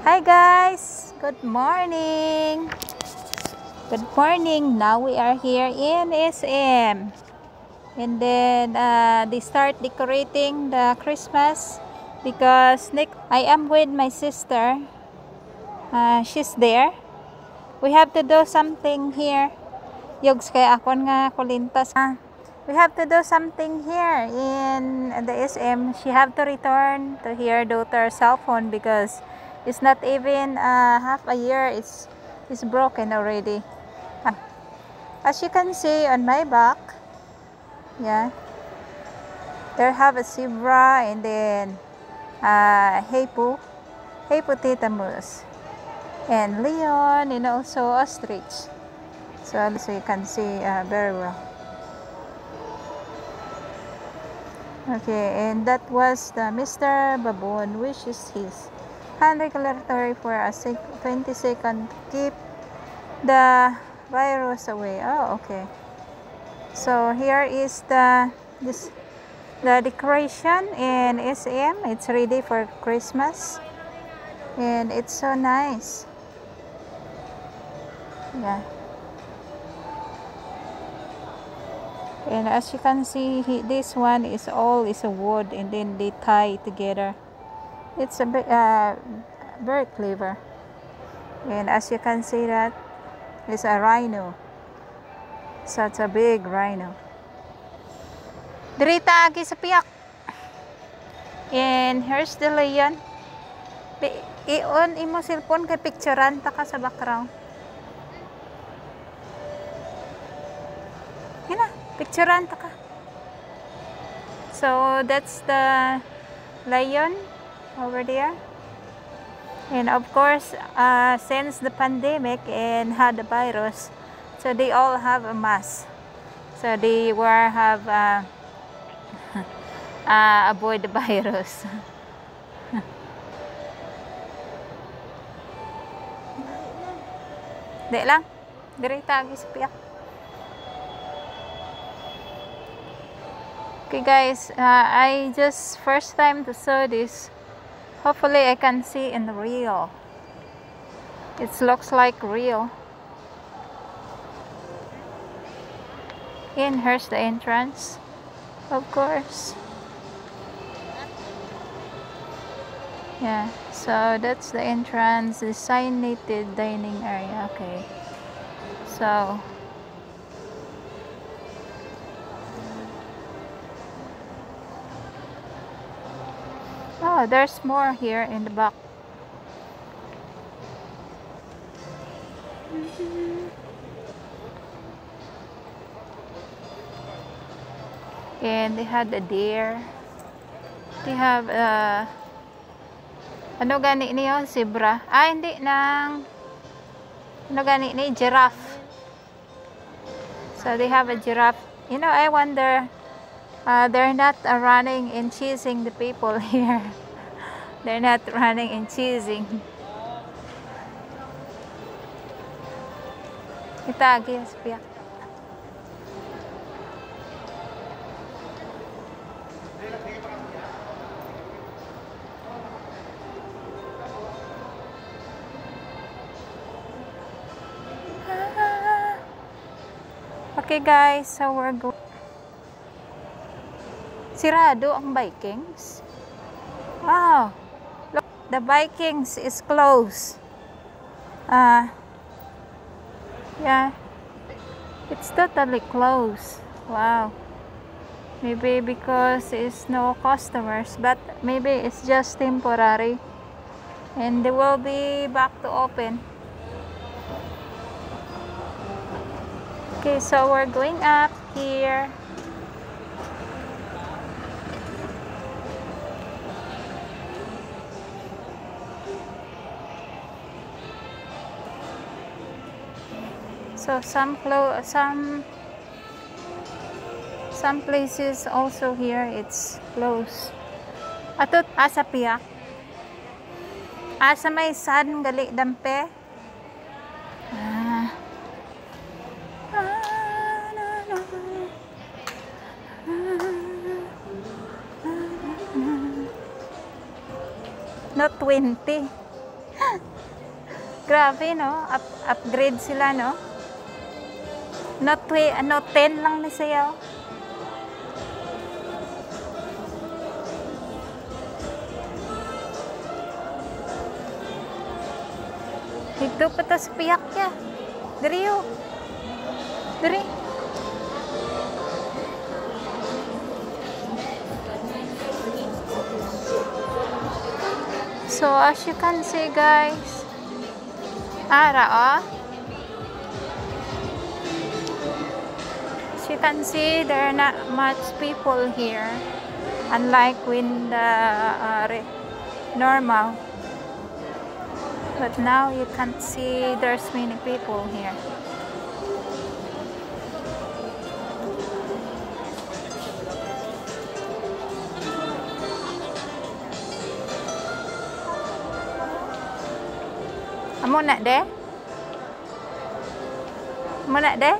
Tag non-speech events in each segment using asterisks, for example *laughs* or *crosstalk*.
Hi guys! Good morning! Good morning! Now we are here in SM. And then uh, they start decorating the Christmas because Nick, I am with my sister. Uh, she's there. We have to do something here. Yugs kay akon nga kulintas. Ah, we have to do something here in the SM. She have to return to her daughter's cell phone because it's not even uh, half a year. It's it's broken already. Ah. As you can see on my back, yeah, there have a zebra and then uh, Hepu, Heputamus, and Leon and also ostrich. So, so you can see uh, very well. Okay, and that was the Mr. Baboon, which is his hand regulatory for a 20 second keep the virus away. Oh, okay. So here is the this the decoration in SM. It's ready for Christmas, and it's so nice. Yeah. And as you can see, he, this one is all is a wood, and then they tie together. It's a bit uh, very clever. And as you can see that, it's a rhino. Such a big rhino. Dirita agi sa piyak. And here's the lion. I-on imo cellphone kay picturean ta ka sa background. Yun picturean ta ka. So that's the lion over there. And of course, uh, since the pandemic and had the virus, so they all have a mask. So they were have uh, *laughs* uh, avoid the *laughs* virus. *laughs* Di lang. Dire tagi. Okay guys, uh, I just first time to saw this. Hopefully I can see in the real. It looks like real. And here's the entrance. Of course. Yeah, so that's the entrance, designated dining area. Okay. So Oh, there's more here in the back. And they had a deer. They have uh, ano gani niyo? Zebra. Ah, hindi nang ano gani ni giraffe. So they have a giraffe. You know, I wonder uh, they're not uh, running and chasing the people *laughs* here. They're not running and chasing. Itagi piyak. Okay guys, so we're going Sirado ang Vikings. Wow. The Vikings is closed. Ah. yeah. It's totally closed. Wow. Maybe because it's no customers, but maybe it's just temporary. And they will be back to open. Okay, so we're going up here. So some clo some some places also here it's closed. Atot asa piyak. Asa may san gali dampe. Ah. Not 20. *gasps* Grabe, no? Up, upgrade sila, no? Not, twe- ano, 10 lang ni siya. oh. Dito pa tas piyak ya. Diri yo. Diri. So as you can see guys, ara oh. Can see, there are not much people here, unlike when the uh, normal. But now you can't see there's many people here. Amo nak deh? Amo nak deh?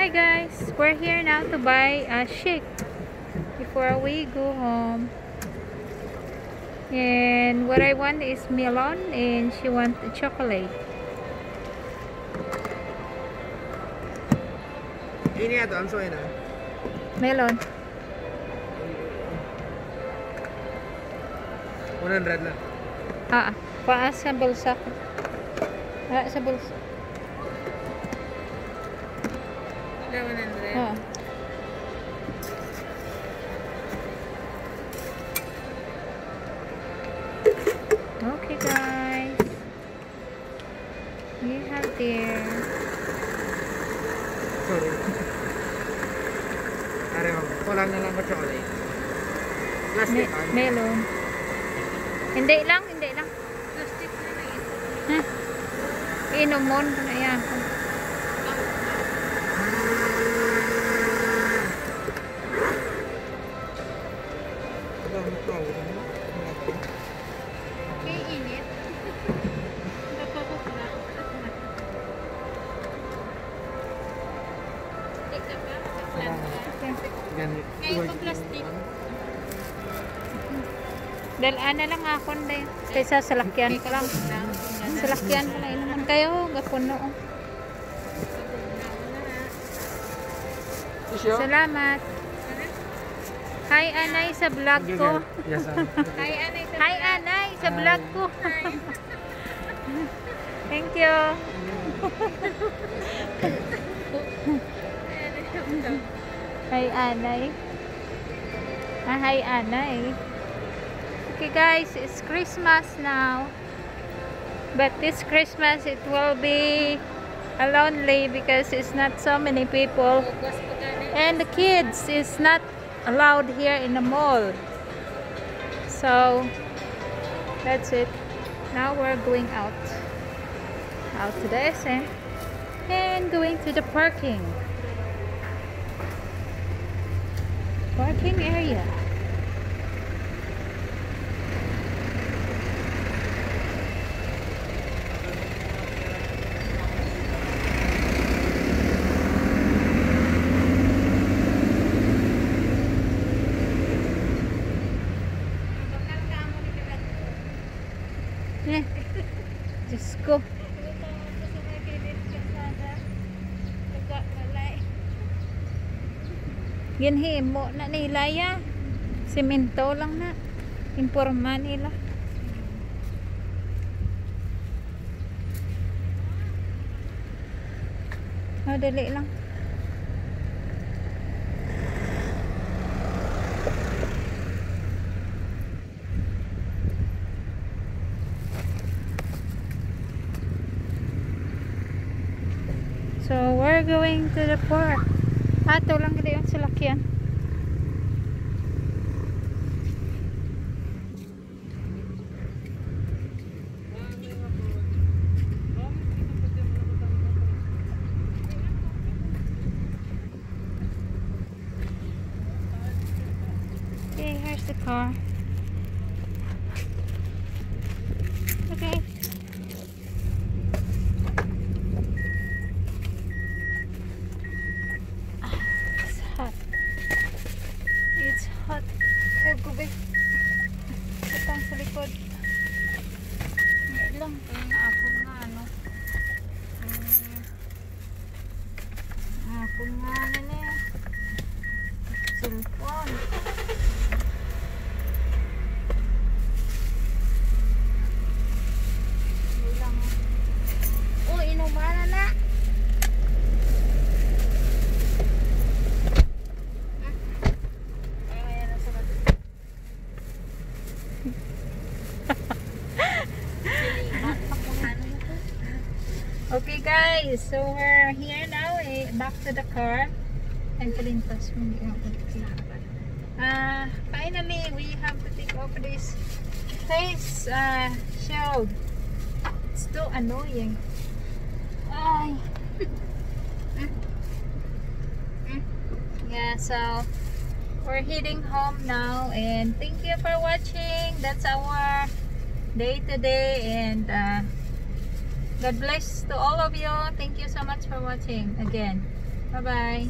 Hi guys, we're here now to buy a shake before we go home. And what I want is melon and she wants chocolate. Ini atau amso ina? Melon. 100 lang. Ah, paas sa bulsa ko. Ah, sa bulsa. Wala 100. Ah. Okay guys. We have there. Sorry. Are mo, kulang na lang ko chocolate. Plastic melon. Hindi lang, hindi lang. Plastic na lang ito. Huh? Inomon ko na yan. Dalaan na lang ako din. Kaysa salakyan ko lang. Salakyan ko lang. Inuman kayo. Gapuno. Isyo? Salamat. Hi, Anay, sa vlog ko. Yes. Hi, Anay. Hi, Anay, sa vlog ko. *laughs* Thank you. Hi, Anay. Ah, hi, Anay. Okay, guys, it's Christmas now. But this Christmas, it will be lonely because it's not so many people. And the kids is not allowed here in the mall. So, that's it. Now we're going out. Out to the SM. And going to the parking. Parking area. Ginhimo na nila ya. Simento lang na. Imporma nila. Oh, dali lang. So, we're going to the park. Hato lang gali yung sulakyan. Okay, here's the car. *laughs* Okay guys, so we're here now, eh, back to the car. And kalintas Ah, finally, we have to take off this face uh, shield. It's too annoying. Ay. *laughs* Mm. Mm. yeah, so we're heading home now and thank you for watching. That's our day today and uh, God bless to all of you. Thank you so much for watching again. Bye-bye.